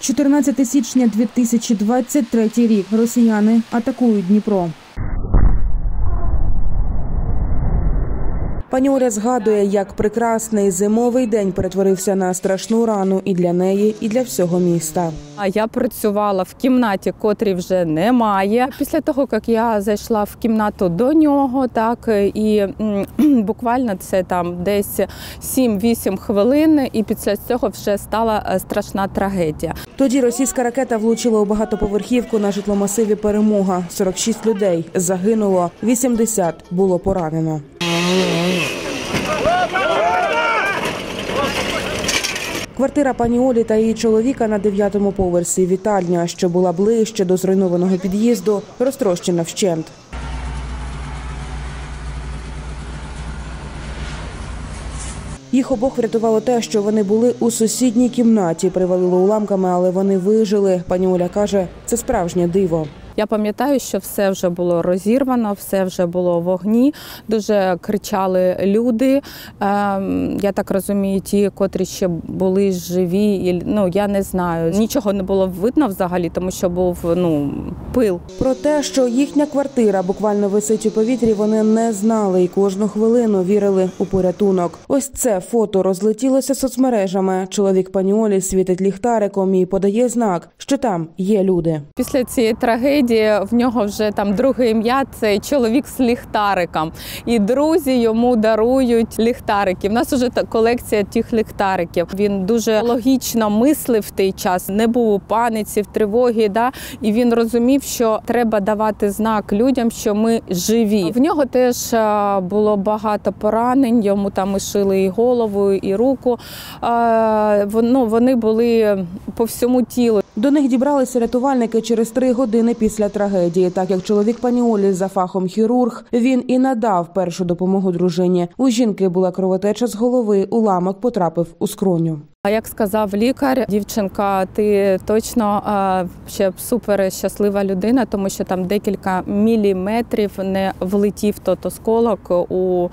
14 січня 2023 рік. Росіяни атакують Дніпро. Пані Оля згадує, як прекрасний зимовий день перетворився на страшну рану і для неї, і для всього міста. А я працювала в кімнаті, котрій вже немає. Після того, як я зайшла в кімнату до нього, так і буквально це там десь 7-8 хвилин, і після цього вже стала е, страшна трагедія. Тоді російська ракета влучила у багатоповерхівку на житломасиві Перемога. 46 людей загинуло, 80 було поранено. Квартира пані Олі та її чоловіка на дев'ятому поверсі. Вітальня, що була ближче до зруйнованого під'їзду, розтрощена вщент. Їх обох врятувало те, що вони були у сусідній кімнаті, привалило уламками, але вони вижили. Пані Оля каже, це справжнє диво. Я пам'ятаю, що все вже було розірвано, все вже було в вогні. Дуже кричали люди. Ем, я так розумію, ті, котрі ще були живі, і ну я не знаю. Нічого не було видно взагалі, тому що був ну пил. Про те, що їхня квартира буквально висить у повітрі, вони не знали і кожну хвилину вірили у порятунок. Ось це фото розлетілося соцмережами. Чоловік пані Олі світить ліхтариком і подає знак, що там є люди. Після цієї трагедії в нього вже там друге ім'я це чоловік з ліхтариком. І друзі йому дарують ліхтарики. У нас вже та колекція тих ліхтариків. Він дуже логічно мислив в той час, не був у паниці, в тривогі. Да? І він розумів, що треба давати знак людям, що ми живі. В нього теж було багато поранень. Йому там шили і голову, і руку. Ну, Вони були по всьому тілу. До них дібралися рятувальники через три години після трагедії. Так як чоловік пані Олі за фахом хірург, він і надав першу допомогу дружині. У жінки була кровотеча з голови. Уламок потрапив у скроню. А як сказав лікар, дівчинка, ти точно ще супер щаслива людина, тому що там декілька міліметрів не влетів тот осколок у,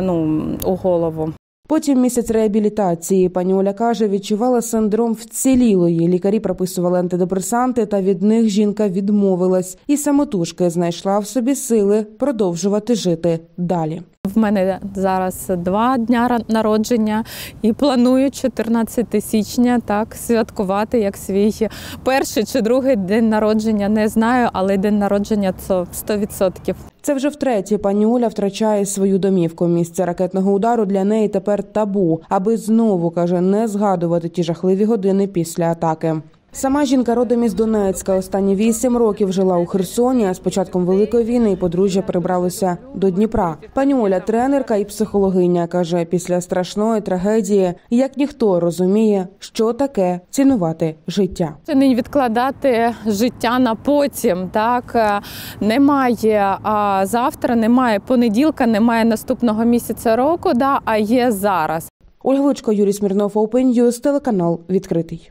ну, у голову. Потім місяць реабілітації. Пані Оля каже, відчувала синдром вцілілої. Лікарі прописували антидепресанти, та від них жінка відмовилась і самотужки знайшла в собі сили продовжувати жити далі. В мене зараз два дня народження і планую 14 січня так святкувати як свій перший чи другий день народження. Не знаю, але день народження це 100%. Це вже втретє. Пані Оля втрачає свою домівку. Місце ракетного удару для неї тепер табу, аби знову каже не згадувати ті жахливі години після атаки. Сама жінка родом із Донецька. Останні вісім років жила у Херсоні. А з початком великої війни і подружжя прибралося до Дніпра. Пані Оля, тренерка і психологиня, каже, після страшної трагедії, як ніхто розуміє, що таке цінувати життя. Це Не відкладати життя на потім. Так Е, немає а завтра, немає понеділка, немає наступного місяця року. Да, а є зараз. Ольга Лучко, Юрій Смірнов, Open News, телеканал відкритий.